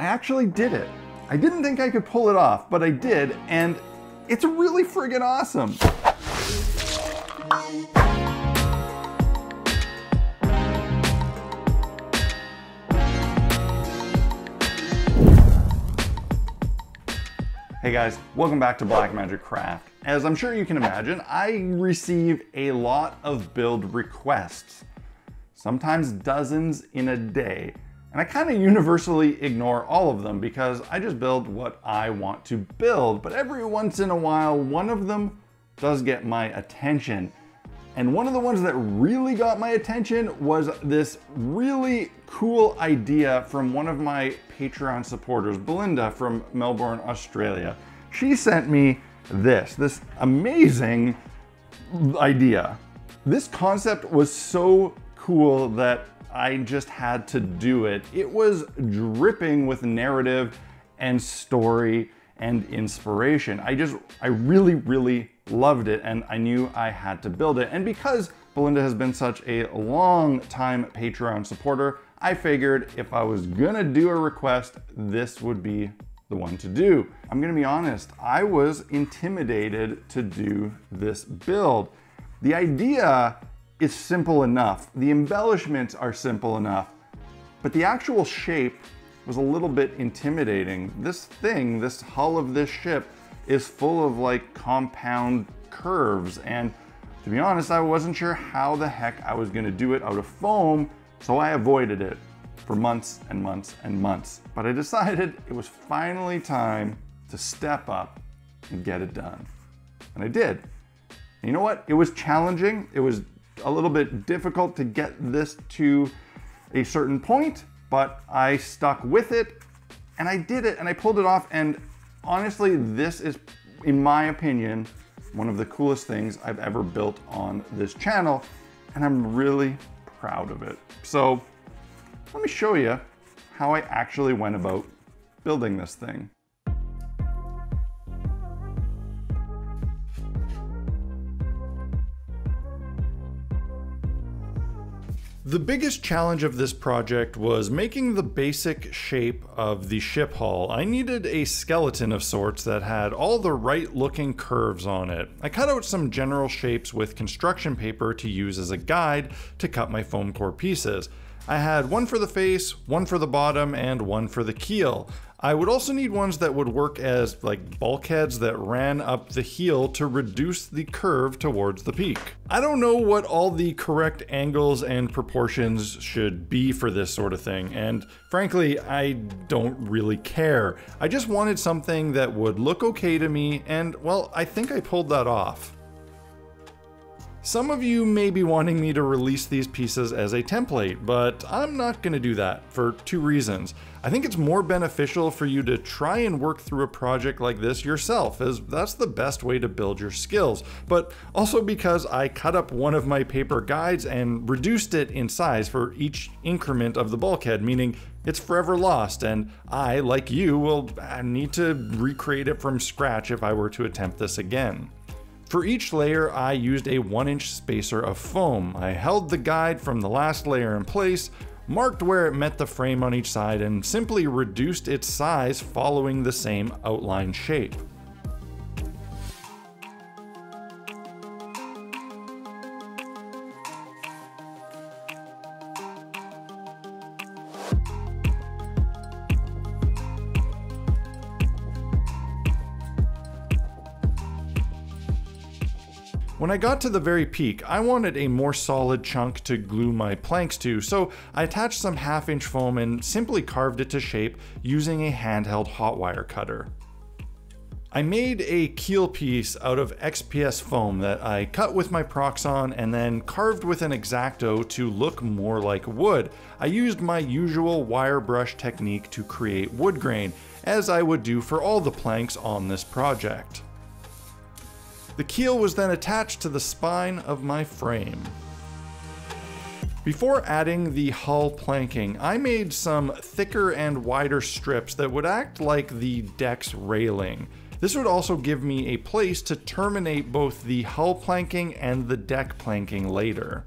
I actually did it. I didn't think I could pull it off, but I did, and it's really friggin' awesome. Hey guys, welcome back to Black Magic Craft. As I'm sure you can imagine, I receive a lot of build requests, sometimes dozens in a day. And I kind of universally ignore all of them because I just build what I want to build. But every once in a while, one of them does get my attention. And one of the ones that really got my attention was this really cool idea from one of my Patreon supporters, Belinda from Melbourne, Australia. She sent me this, this amazing idea. This concept was so cool that I just had to do it. It was dripping with narrative and story and inspiration. I just, I really, really loved it and I knew I had to build it. And because Belinda has been such a long time Patreon supporter, I figured if I was gonna do a request, this would be the one to do. I'm gonna be honest, I was intimidated to do this build. The idea is simple enough. The embellishments are simple enough, but the actual shape was a little bit intimidating. This thing, this hull of this ship, is full of like compound curves. And to be honest, I wasn't sure how the heck I was gonna do it out of foam, so I avoided it for months and months and months. But I decided it was finally time to step up and get it done. And I did. And you know what? It was challenging. It was a little bit difficult to get this to a certain point, but I stuck with it and I did it and I pulled it off. And honestly, this is, in my opinion, one of the coolest things I've ever built on this channel. And I'm really proud of it. So let me show you how I actually went about building this thing. The biggest challenge of this project was making the basic shape of the ship hull. I needed a skeleton of sorts that had all the right looking curves on it. I cut out some general shapes with construction paper to use as a guide to cut my foam core pieces. I had one for the face, one for the bottom, and one for the keel. I would also need ones that would work as like bulkheads that ran up the heel to reduce the curve towards the peak. I don't know what all the correct angles and proportions should be for this sort of thing, and frankly, I don't really care. I just wanted something that would look okay to me, and well, I think I pulled that off. Some of you may be wanting me to release these pieces as a template, but I'm not going to do that for two reasons. I think it's more beneficial for you to try and work through a project like this yourself, as that's the best way to build your skills, but also because I cut up one of my paper guides and reduced it in size for each increment of the bulkhead, meaning it's forever lost, and I, like you, will uh, need to recreate it from scratch if I were to attempt this again. For each layer, I used a 1 inch spacer of foam. I held the guide from the last layer in place, marked where it met the frame on each side, and simply reduced its size following the same outline shape. When I got to the very peak, I wanted a more solid chunk to glue my planks to, so I attached some half inch foam and simply carved it to shape using a handheld hot wire cutter. I made a keel piece out of XPS foam that I cut with my Proxxon and then carved with an X-Acto to look more like wood. I used my usual wire brush technique to create wood grain, as I would do for all the planks on this project. The keel was then attached to the spine of my frame. Before adding the hull planking, I made some thicker and wider strips that would act like the deck's railing. This would also give me a place to terminate both the hull planking and the deck planking later.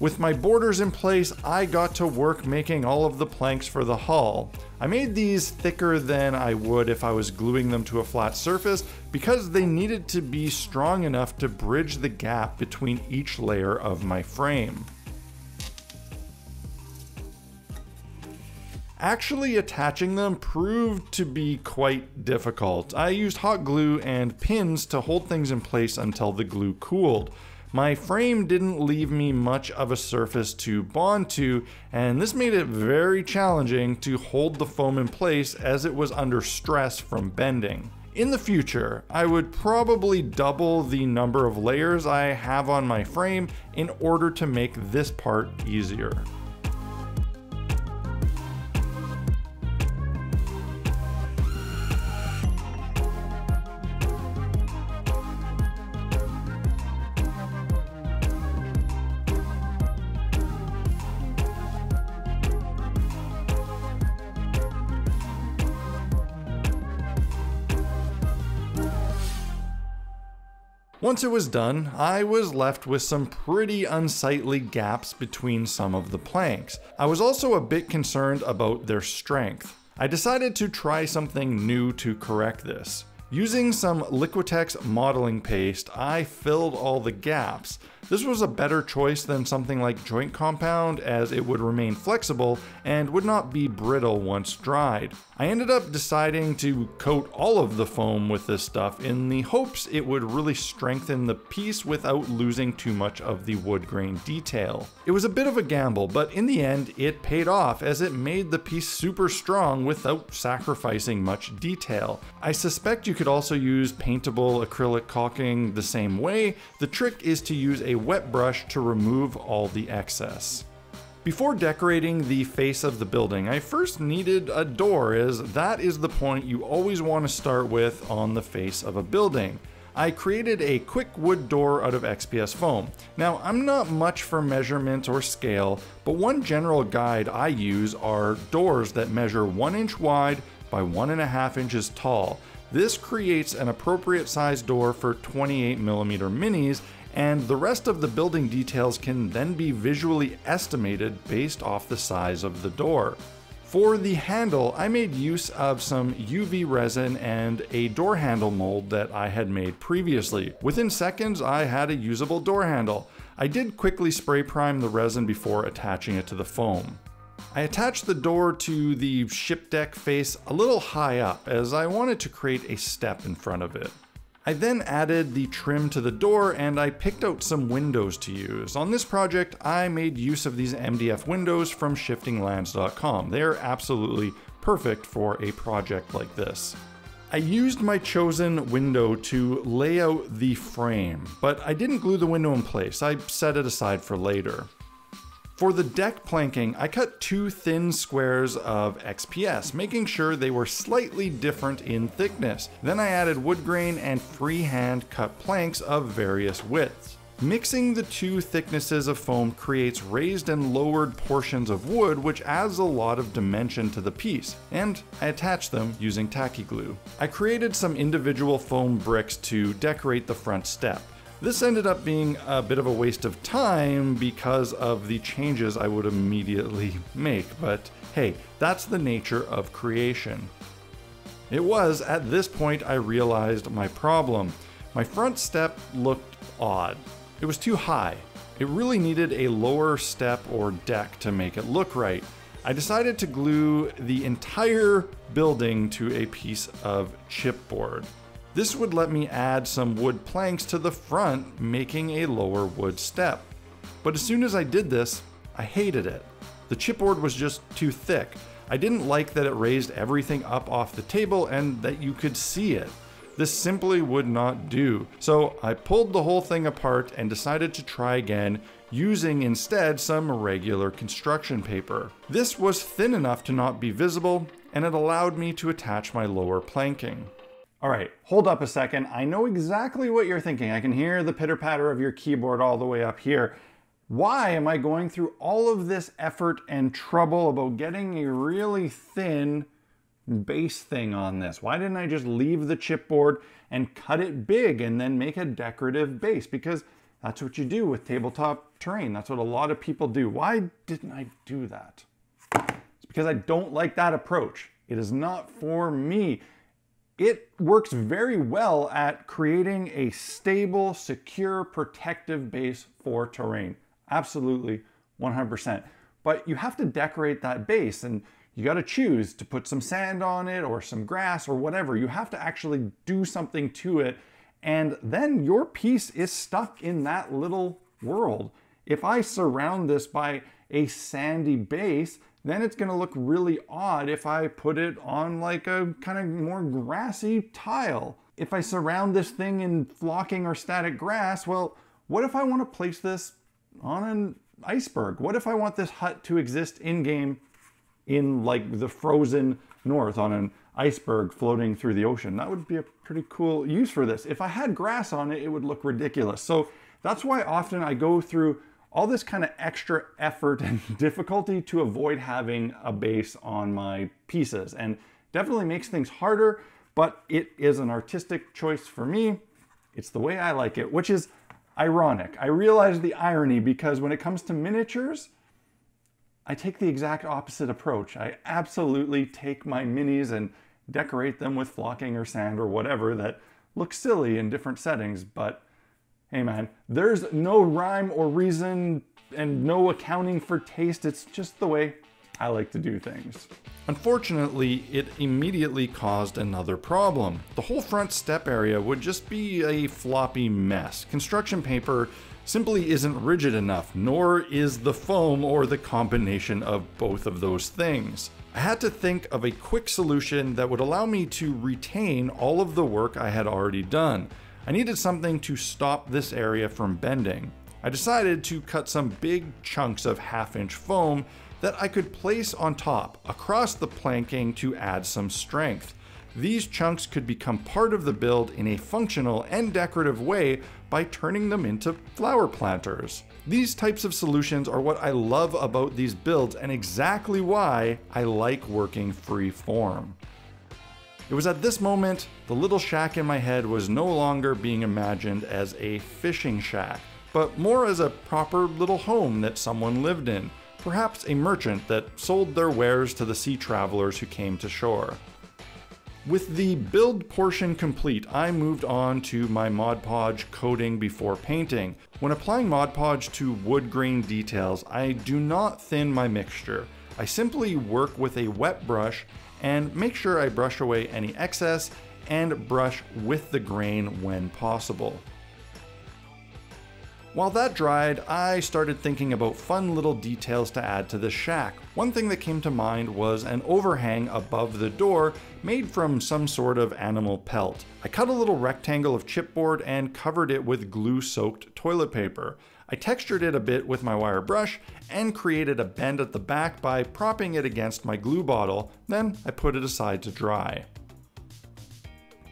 With my borders in place, I got to work making all of the planks for the hull. I made these thicker than I would if I was gluing them to a flat surface because they needed to be strong enough to bridge the gap between each layer of my frame. Actually attaching them proved to be quite difficult. I used hot glue and pins to hold things in place until the glue cooled. My frame didn't leave me much of a surface to bond to, and this made it very challenging to hold the foam in place as it was under stress from bending. In the future, I would probably double the number of layers I have on my frame in order to make this part easier. Once it was done, I was left with some pretty unsightly gaps between some of the planks. I was also a bit concerned about their strength. I decided to try something new to correct this. Using some Liquitex modeling paste, I filled all the gaps. This was a better choice than something like joint compound as it would remain flexible and would not be brittle once dried. I ended up deciding to coat all of the foam with this stuff in the hopes it would really strengthen the piece without losing too much of the wood grain detail. It was a bit of a gamble, but in the end it paid off as it made the piece super strong without sacrificing much detail. I suspect you could also use paintable acrylic caulking the same way. The trick is to use a wet brush to remove all the excess. Before decorating the face of the building, I first needed a door as that is the point you always want to start with on the face of a building. I created a quick wood door out of XPS foam. Now, I'm not much for measurement or scale, but one general guide I use are doors that measure 1 inch wide by 1.5 inches tall. This creates an appropriate size door for 28mm minis and the rest of the building details can then be visually estimated based off the size of the door. For the handle, I made use of some UV resin and a door handle mold that I had made previously. Within seconds, I had a usable door handle. I did quickly spray prime the resin before attaching it to the foam. I attached the door to the ship deck face a little high up as I wanted to create a step in front of it. I then added the trim to the door and I picked out some windows to use. On this project, I made use of these MDF windows from shiftinglands.com. They are absolutely perfect for a project like this. I used my chosen window to lay out the frame, but I didn't glue the window in place. I set it aside for later. For the deck planking, I cut two thin squares of XPS, making sure they were slightly different in thickness. Then I added wood grain and freehand cut planks of various widths. Mixing the two thicknesses of foam creates raised and lowered portions of wood which adds a lot of dimension to the piece, and I attached them using tacky glue. I created some individual foam bricks to decorate the front step. This ended up being a bit of a waste of time because of the changes I would immediately make, but hey, that's the nature of creation. It was at this point I realized my problem. My front step looked odd. It was too high. It really needed a lower step or deck to make it look right. I decided to glue the entire building to a piece of chipboard. This would let me add some wood planks to the front, making a lower wood step. But as soon as I did this, I hated it. The chipboard was just too thick. I didn't like that it raised everything up off the table and that you could see it. This simply would not do. So I pulled the whole thing apart and decided to try again using instead some regular construction paper. This was thin enough to not be visible and it allowed me to attach my lower planking. All right, hold up a second. I know exactly what you're thinking. I can hear the pitter patter of your keyboard all the way up here. Why am I going through all of this effort and trouble about getting a really thin base thing on this? Why didn't I just leave the chipboard and cut it big and then make a decorative base? Because That's what you do with tabletop terrain. That's what a lot of people do. Why didn't I do that? It's because I don't like that approach. It is not for me. It works very well at creating a stable, secure, protective base for terrain. Absolutely, 100%. But you have to decorate that base and you got to choose to put some sand on it or some grass or whatever. You have to actually do something to it. And then your piece is stuck in that little world. If I surround this by a sandy base, then it's going to look really odd if I put it on like a kind of more grassy tile. If I surround this thing in flocking or static grass, well, what if I want to place this on an iceberg? What if I want this hut to exist in-game in like the frozen north on an iceberg floating through the ocean? That would be a pretty cool use for this. If I had grass on it, it would look ridiculous. So that's why often I go through all this kind of extra effort and difficulty to avoid having a base on my pieces and definitely makes things harder, but it is an artistic choice for me. It's the way I like it, which is ironic. I realize the irony because when it comes to miniatures, I take the exact opposite approach. I absolutely take my minis and decorate them with flocking or sand or whatever that looks silly in different settings, but hey man, there's no rhyme or reason and no accounting for taste. It's just the way I like to do things. Unfortunately, it immediately caused another problem. The whole front step area would just be a floppy mess. Construction paper simply isn't rigid enough, nor is the foam or the combination of both of those things. I had to think of a quick solution that would allow me to retain all of the work I had already done. I needed something to stop this area from bending. I decided to cut some big chunks of half inch foam that I could place on top across the planking to add some strength. These chunks could become part of the build in a functional and decorative way by turning them into flower planters. These types of solutions are what I love about these builds and exactly why I like working free form. It was at this moment the little shack in my head was no longer being imagined as a fishing shack, but more as a proper little home that someone lived in, perhaps a merchant that sold their wares to the sea travelers who came to shore. With the build portion complete, I moved on to my Mod Podge coating before painting. When applying Mod Podge to wood grain details, I do not thin my mixture. I simply work with a wet brush and make sure I brush away any excess and brush with the grain when possible. While that dried, I started thinking about fun little details to add to the shack. One thing that came to mind was an overhang above the door made from some sort of animal pelt. I cut a little rectangle of chipboard and covered it with glue soaked toilet paper. I textured it a bit with my wire brush and created a bend at the back by propping it against my glue bottle, then I put it aside to dry.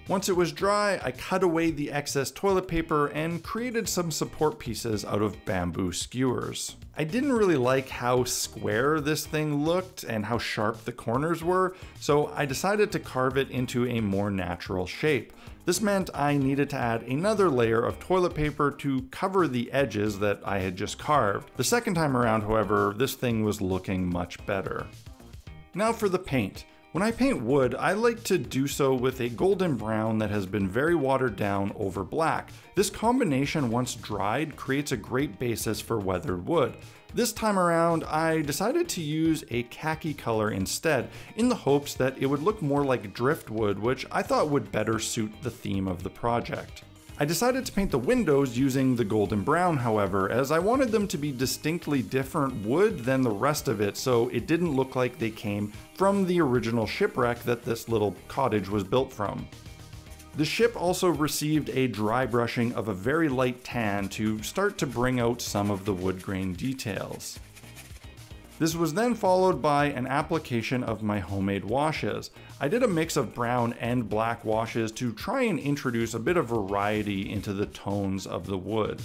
Once it was dry, I cut away the excess toilet paper and created some support pieces out of bamboo skewers. I didn't really like how square this thing looked and how sharp the corners were, so I decided to carve it into a more natural shape. This meant I needed to add another layer of toilet paper to cover the edges that I had just carved. The second time around, however, this thing was looking much better. Now for the paint. When I paint wood, I like to do so with a golden brown that has been very watered down over black. This combination, once dried, creates a great basis for weathered wood. This time around, I decided to use a khaki color instead, in the hopes that it would look more like driftwood, which I thought would better suit the theme of the project. I decided to paint the windows using the golden brown, however, as I wanted them to be distinctly different wood than the rest of it, so it didn't look like they came from the original shipwreck that this little cottage was built from. The ship also received a dry brushing of a very light tan to start to bring out some of the wood grain details. This was then followed by an application of my homemade washes. I did a mix of brown and black washes to try and introduce a bit of variety into the tones of the wood.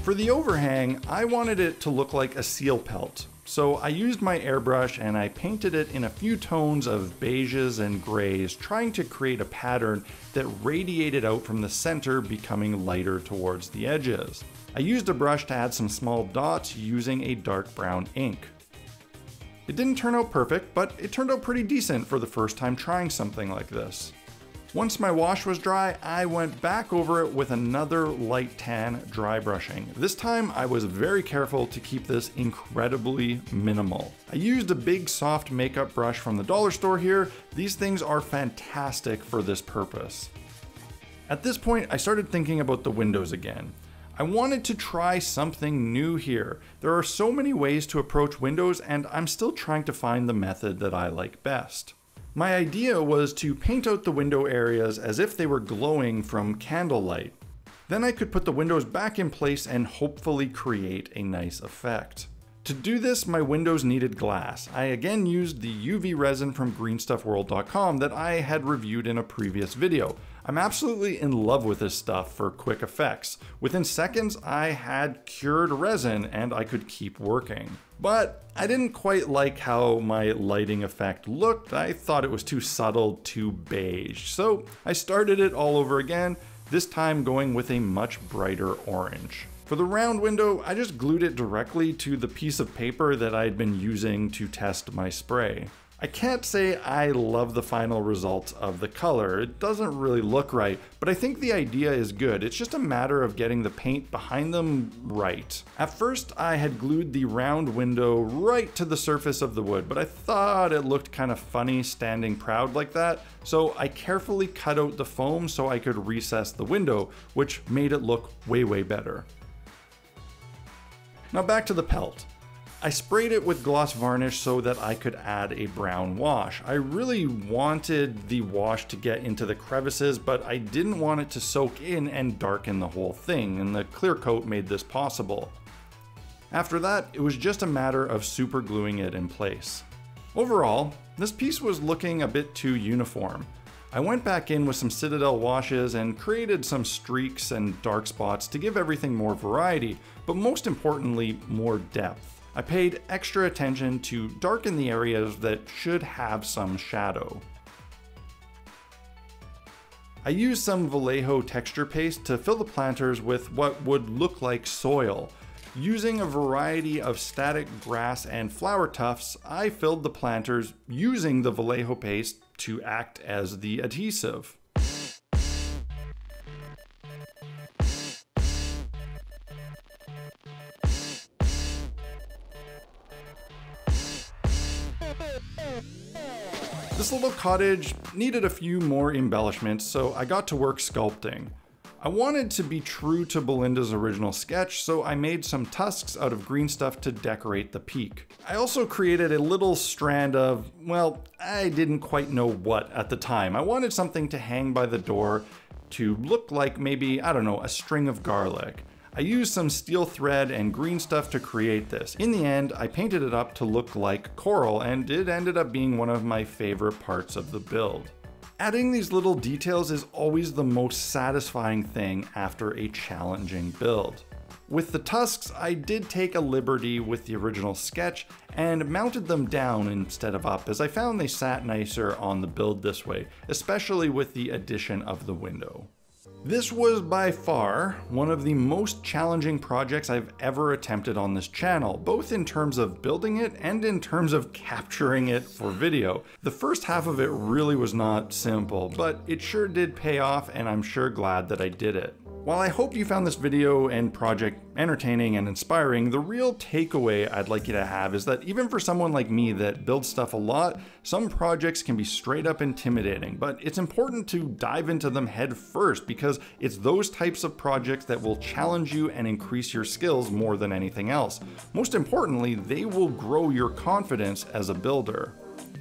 For the overhang, I wanted it to look like a seal pelt, So I used my airbrush and I painted it in a few tones of beiges and grays, trying to create a pattern that radiated out from the center, becoming lighter towards the edges. I used a brush to add some small dots using a dark brown ink. It didn't turn out perfect, but it turned out pretty decent for the first time trying something like this. Once my wash was dry, I went back over it with another light tan dry brushing. This time I was very careful to keep this incredibly minimal. I used a big soft makeup brush from the dollar store here. These things are fantastic for this purpose. At this point, I started thinking about the windows again. I wanted to try something new here. There are so many ways to approach windows and I'm still trying to find the method that I like best. My idea was to paint out the window areas as if they were glowing from candlelight. Then I could put the windows back in place and hopefully create a nice effect. To do this, my windows needed glass. I again used the UV resin from greenstuffworld.com that I had reviewed in a previous video. I'm absolutely in love with this stuff for quick effects. Within seconds, I had cured resin and I could keep working. But I didn't quite like how my lighting effect looked. I thought it was too subtle, too beige. So I started it all over again, this time going with a much brighter orange. For the round window, I just glued it directly to the piece of paper that I had been using to test my spray. I can't say I love the final result of the color. It doesn't really look right, but I think the idea is good. It's just a matter of getting the paint behind them right. At first, I had glued the round window right to the surface of the wood, but I thought it looked kind of funny standing proud like that, so I carefully cut out the foam so I could recess the window, which made it look way, way better. Now back to the pelt. I sprayed it with gloss varnish so that I could add a brown wash. I really wanted the wash to get into the crevices, but I didn't want it to soak in and darken the whole thing, and the clear coat made this possible. After that, it was just a matter of super gluing it in place. Overall, this piece was looking a bit too uniform. I went back in with some Citadel washes and created some streaks and dark spots to give everything more variety, but most importantly, more depth. I paid extra attention to darken the areas that should have some shadow. I used some Vallejo texture paste to fill the planters with what would look like soil. Using a variety of static grass and flower tufts, I filled the planters using the Vallejo paste to act as the adhesive. This little cottage needed a few more embellishments, so I got to work sculpting. I wanted to be true to Belinda's original sketch, so I made some tusks out of green stuff to decorate the peak. I also created a little strand of, well, I didn't quite know what at the time. I wanted something to hang by the door to look like maybe, I don't know, a string of garlic. I used some steel thread and green stuff to create this. In the end, I painted it up to look like coral and it ended up being one of my favorite parts of the build. Adding these little details is always the most satisfying thing after a challenging build. With the tusks, I did take a liberty with the original sketch and mounted them down instead of up as I found they sat nicer on the build this way, especially with the addition of the window. This was by far one of the most challenging projects I've ever attempted on this channel, both in terms of building it and in terms of capturing it for video. The first half of it really was not simple, but it sure did pay off and I'm sure glad that I did it. While I hope you found this video and project entertaining and inspiring, the real takeaway I'd like you to have is that even for someone like me that builds stuff a lot, some projects can be straight up intimidating, but it's important to dive into them head first because it's those types of projects that will challenge you and increase your skills more than anything else. Most importantly, they will grow your confidence as a builder.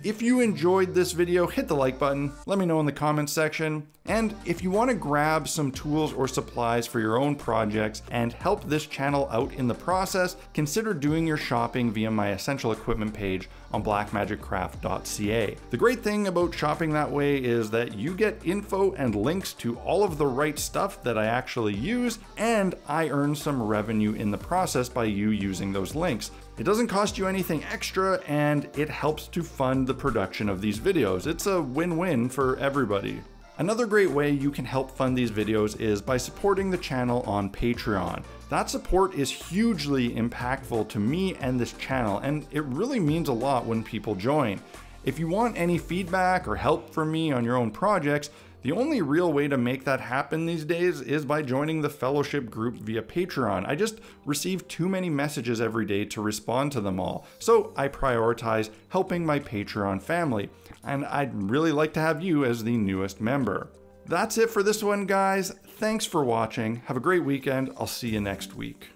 If you enjoyed this video, hit the like button, let me know in the comments section, And if you want to grab some tools or supplies for your own projects and help this channel out in the process, consider doing your shopping via my essential equipment page on blackmagiccraft.ca. The great thing about shopping that way is that you get info and links to all of the right stuff that I actually use, and I earn some revenue in the process by you using those links. It doesn't cost you anything extra and it helps to fund the production of these videos. It's a win-win for everybody. Another great way you can help fund these videos is by supporting the channel on Patreon. That support is hugely impactful to me and this channel, and it really means a lot when people join. If you want any feedback or help from me on your own projects, the only real way to make that happen these days is by joining the fellowship group via Patreon. I just receive too many messages every day to respond to them all, so I prioritize helping my Patreon family, and I'd really like to have you as the newest member. That's it for this one, guys. Thanks for watching. Have a great weekend. I'll see you next week.